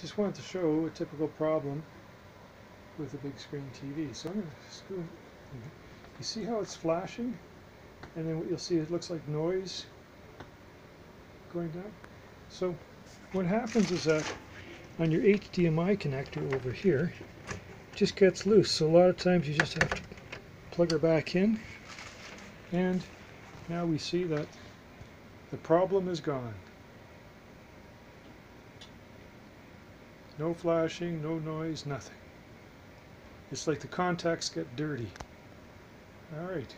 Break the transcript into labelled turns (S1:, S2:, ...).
S1: just wanted to show a typical problem with a big screen TV. So I'm going to screw. You see how it's flashing, and then what you'll see it looks like noise going down. So what happens is that on your HDMI connector over here, it just gets loose. So a lot of times you just have to plug her back in, and now we see that the problem is gone. No flashing, no noise, nothing. It's like the contacts get dirty. All right.